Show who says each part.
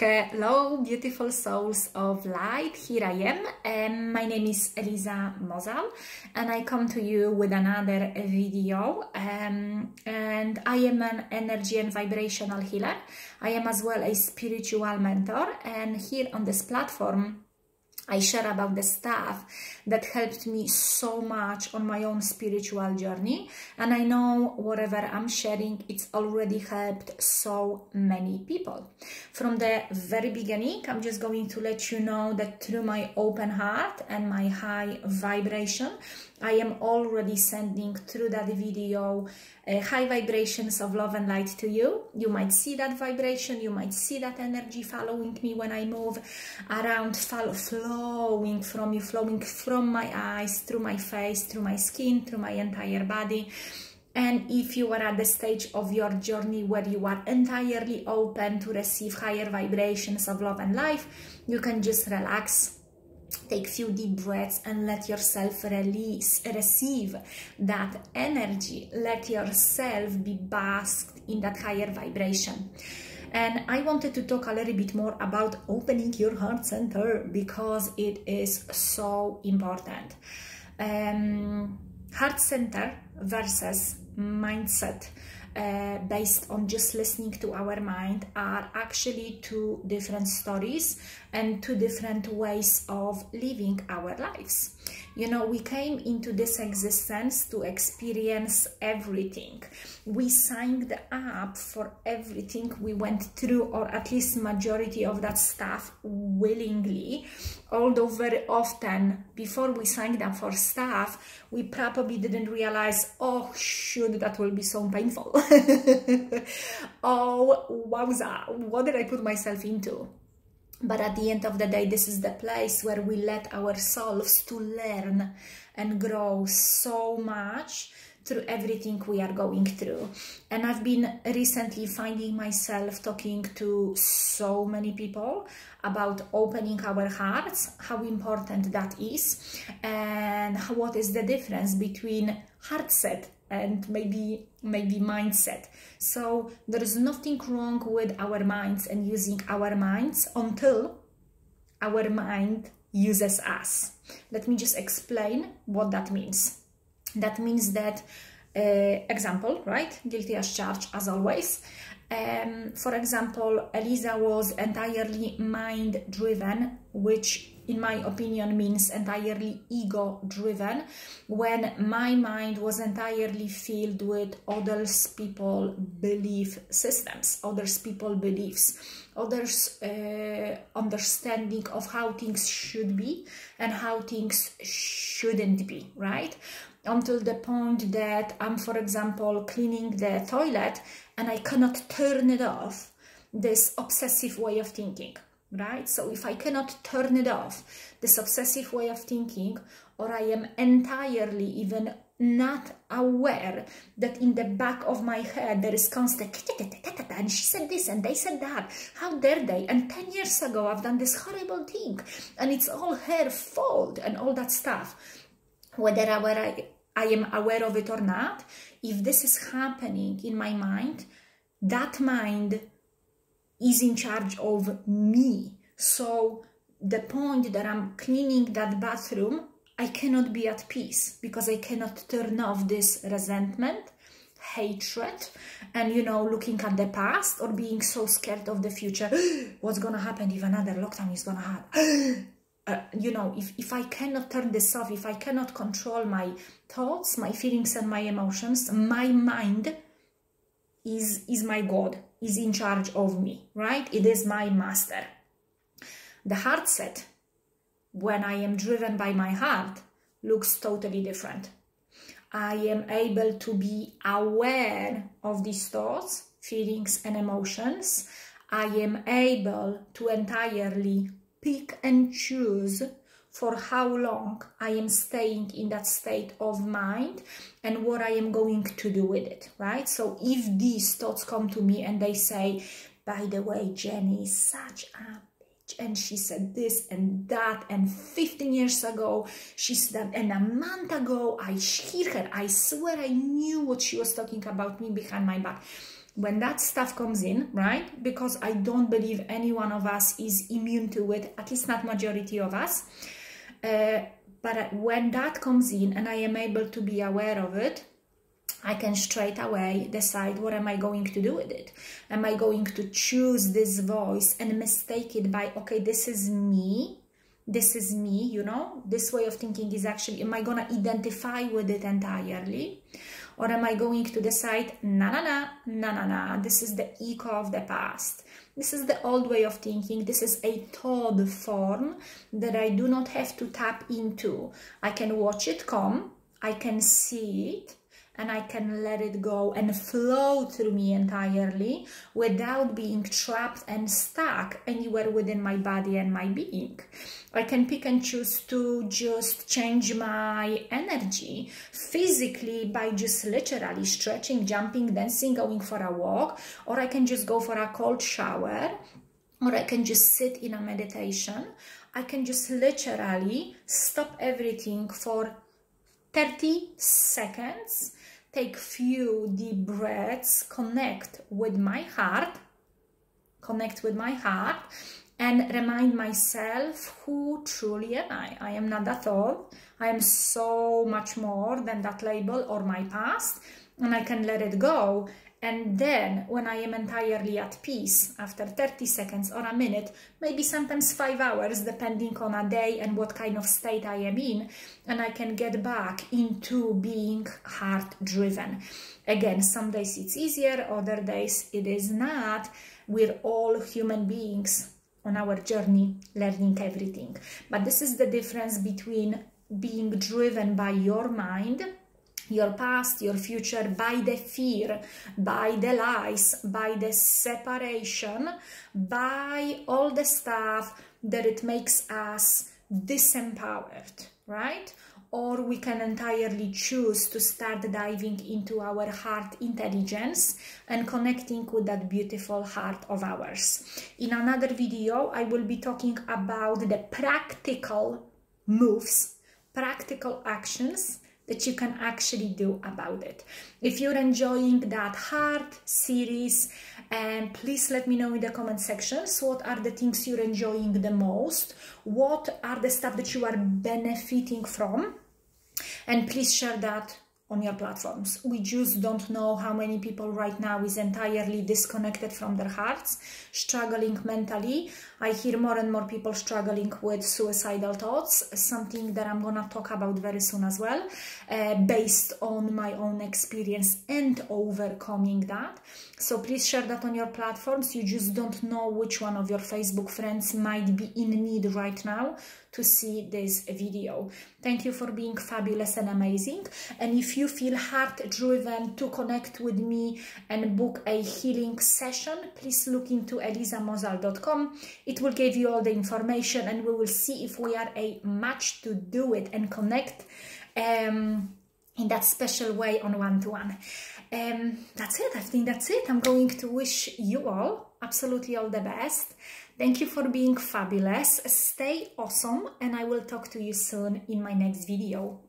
Speaker 1: Hello, beautiful souls of light. Here I am. Um, my name is Eliza Mozal, and I come to you with another video. Um, and I am an energy and vibrational healer. I am as well a spiritual mentor, and here on this platform, I share about the stuff that helped me so much on my own spiritual journey. And I know whatever I'm sharing, it's already helped so many people. From the very beginning, I'm just going to let you know that through my open heart and my high vibration, I am already sending through that video uh, high vibrations of love and light to you. You might see that vibration, you might see that energy following me when I move around, flowing from you, flowing from my eyes, through my face, through my skin, through my entire body. And if you are at the stage of your journey where you are entirely open to receive higher vibrations of love and life, you can just relax take few deep breaths and let yourself release receive that energy. Let yourself be basked in that higher vibration. And i wanted to talk a little bit more about opening your heart center because it is so important. Um, heart center versus mindset uh, based on just listening to our mind are actually two different stories and two different ways of living our lives. You know, we came into this existence to experience everything. We signed up for everything we went through, or at least majority of that stuff willingly. Although very often before we signed up for stuff, we probably didn't realize, oh shoot, that will be so painful. oh wowza, what did I put myself into? But at the end of the day this is the place where we let ourselves to learn and grow so much through everything we are going through. And i've been recently finding myself talking to so many people about opening our hearts how important that is and what is the difference between heart set and maybe maybe mindset. So there is nothing wrong with our minds and using our minds until our mind uses us. Let me just explain what that means. That means that uh, example right? Guilty as charged as always. Um, for example eliza was entirely mind driven which in my opinion, means entirely ego driven, when my mind was entirely filled with others people belief systems, others people beliefs, others uh, understanding of how things should be and how things shouldn't be, right? Until the point that I'm, for example, cleaning the toilet and I cannot turn it off, this obsessive way of thinking right? So if I cannot turn it off, this obsessive way of thinking, or I am entirely even not aware that in the back of my head there is constant and she said this and they said that how dare they and 10 years ago i've done this horrible thing and it's all her fault and all that stuff whether I, I am aware of it or not if this is happening in my mind that mind is in charge of me. So the point that I'm cleaning that bathroom, I cannot be at peace because I cannot turn off this resentment, hatred, and you know, looking at the past or being so scared of the future. What's gonna happen if another lockdown is gonna happen? Uh, you know, if, if I cannot turn this off, if I cannot control my thoughts, my feelings, and my emotions, my mind is, is my God is in charge of me, right? It is my master. The heart set, when I am driven by my heart, looks totally different. I am able to be aware of these thoughts, feelings, and emotions. I am able to entirely pick and choose for how long I am staying in that state of mind and what I am going to do with it, right? So if these thoughts come to me and they say, by the way, Jenny is such a bitch and she said this and that and 15 years ago she said and a month ago I hear her I swear I knew what she was talking about me behind my back when that stuff comes in, right? Because I don't believe any one of us is immune to it, at least not majority of us. Uh, but when that comes in and I am able to be aware of it, I can straight away decide what am I going to do with it. Am I going to choose this voice and mistake it by, okay, this is me, this is me, you know, this way of thinking is actually, am I going to identify with it entirely? Or am I going to decide, na na na, na na na, this is the echo of the past. This is the old way of thinking. This is a thought form that I do not have to tap into. I can watch it come, I can see it, and I can let it go and flow through me entirely without being trapped and stuck anywhere within my body and my being. I can pick and choose to just change my energy physically by just literally stretching, jumping, dancing, going for a walk, or I can just go for a cold shower, or I can just sit in a meditation. I can just literally stop everything for 30 seconds take few deep breaths, connect with my heart, connect with my heart, and remind myself who truly am I. I am not that thought. I am so much more than that label or my past, and I can let it go and then when I am entirely at peace after 30 seconds or a minute, maybe sometimes five hours, depending on a day and what kind of state I am in, and I can get back into being heart driven. Again, some days it's easier, other days it is not. We're all human beings on our journey learning everything. But this is the difference between being driven by your mind your past, your future by the fear, by the lies, by the separation, by all the stuff that it makes us disempowered, right? Or we can entirely choose to start diving into our heart intelligence and connecting with that beautiful heart of ours. In another video, I will be talking about the practical moves, practical actions that you can actually do about it. If you're enjoying that heart series, and please let me know in the comment sections what are the things you're enjoying the most, what are the stuff that you are benefiting from, and please share that on your platforms. We just don't know how many people right now is entirely disconnected from their hearts, struggling mentally. I hear more and more people struggling with suicidal thoughts, something that I'm gonna talk about very soon as well, uh, based on my own experience and overcoming that. So please share that on your platforms. You just don't know which one of your Facebook friends might be in need right now to see this video. Thank you for being fabulous and amazing. And if you feel heart driven to connect with me and book a healing session, please look into elizamozal.com. It will give you all the information and we will see if we are a match to do it and connect um, in that special way on one-to-one. -one. Um, that's it. I think that's it. I'm going to wish you all absolutely all the best. Thank you for being fabulous. Stay awesome and I will talk to you soon in my next video.